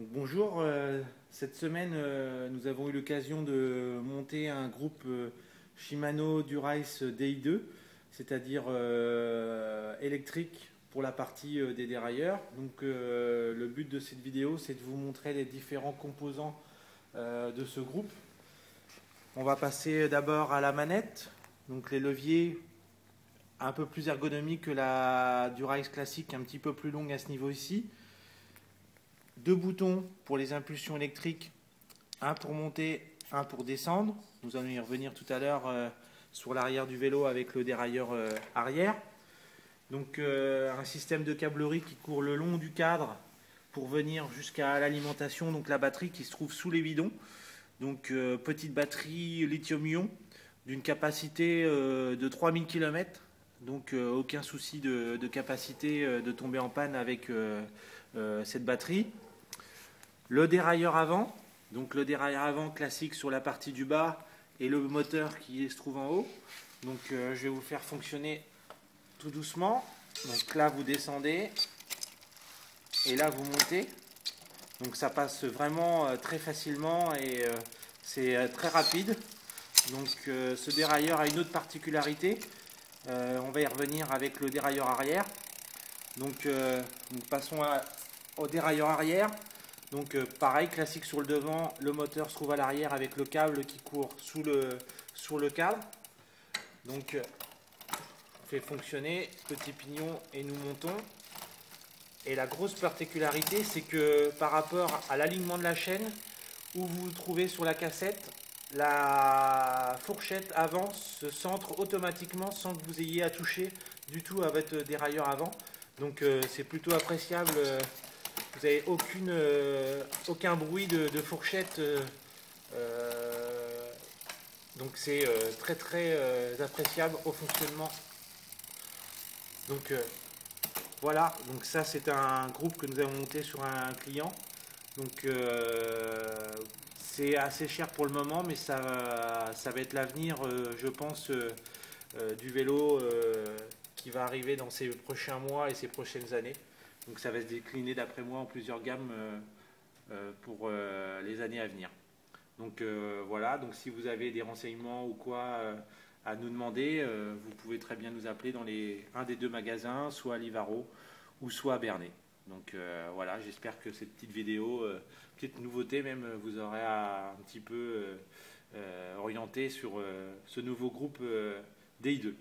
Bonjour, euh, cette semaine euh, nous avons eu l'occasion de monter un groupe euh, Shimano Durice DI2, c'est-à-dire électrique pour la partie des dérailleurs. Donc le but de cette vidéo c'est de vous montrer les différents composants de ce groupe. On va passer d'abord à la manette, donc les leviers un peu plus ergonomiques que la Durice classique, un petit peu plus longue à ce niveau ici deux boutons pour les impulsions électriques, un pour monter, un pour descendre. Nous allons y revenir tout à l'heure euh, sur l'arrière du vélo avec le dérailleur euh, arrière. Donc euh, un système de câblerie qui court le long du cadre pour venir jusqu'à l'alimentation, donc la batterie qui se trouve sous les bidons. Donc petite batterie lithium-ion d'une capacité de 3000 km. Donc euh, aucun souci de, capacité euh, de tomber en panne avec euh, cette batterie. Le dérailleur avant, donc le dérailleur avant classique sur la partie du bas et le moteur qui se trouve en haut. Donc je vais vous faire fonctionner tout doucement. Donc là vous descendez et là vous montez. Donc ça passe vraiment très facilement et c'est très rapide. Donc ce dérailleur a une autre particularité. Euh, on va y revenir avec le dérailleur arrière. Donc euh, nous passons au dérailleur arrière. Donc euh, pareil, classique sur le devant, le moteur se trouve à l'arrière avec le câble qui court sous le, sur le cadre. Donc on fait fonctionner, petit pignon et nous montons. Et la grosse particularité, c'est que par rapport à l'alignement de la chaîne, où vous vous trouvez sur la cassette, la fourchette avant se centre automatiquement sans que vous ayez à toucher du tout à votre dérailleur avant. Donc euh, c'est plutôt appréciable. euh, vous n'avez euh, aucun bruit de, fourchette. donc c'est très très appréciable au fonctionnement. Donc voilà, donc ça c'est un groupe que nous avons monté sur un client. Donc c'est assez cher pour le moment, mais ça, va- ça va être l'avenir, euh, je pense, euh, euh, du vélo qui va arriver dans ces prochains mois et ces prochaines années. Donc ça va se décliner d'après moi en plusieurs gammes pour les années à venir. Donc voilà, donc si vous avez des renseignements ou quoi à nous demander, vous pouvez très bien nous appeler dans les, un des deux magasins, soit à Livaro ou soit à Bernay. Donc euh, voilà, j'espère que cette petite vidéo, euh, petite nouveauté même, euh, vous aura un petit peu orienté sur ce nouveau groupe euh, DI2.